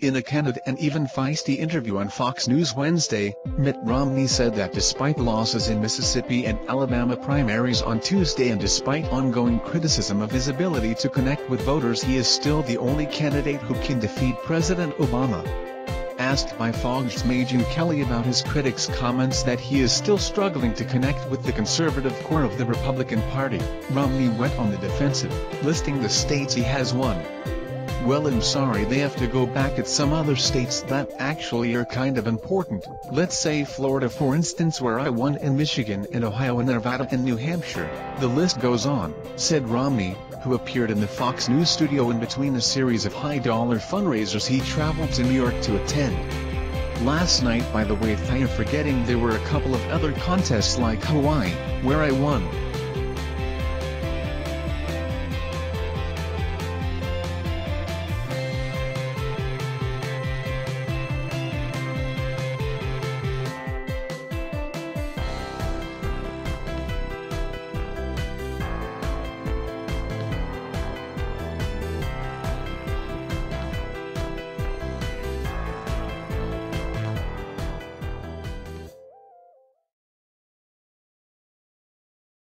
In a candid and even feisty interview on Fox News Wednesday, Mitt Romney said that despite losses in Mississippi and Alabama primaries on Tuesday and despite ongoing criticism of his ability to connect with voters he is still the only candidate who can defeat President Obama. Asked by Fox's Megyn Kelly about his critics' comments that he is still struggling to connect with the conservative core of the Republican Party, Romney went on the defensive, listing the states he has won. Well I'm sorry they have to go back at some other states that actually are kind of important, let's say Florida for instance where I won in Michigan and Ohio and Nevada and New Hampshire, the list goes on, said Romney, who appeared in the Fox News studio in between a series of high-dollar fundraisers he traveled to New York to attend. Last night by the way thank forgetting there were a couple of other contests like Hawaii, where I won,